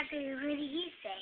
Daddy, what did he say?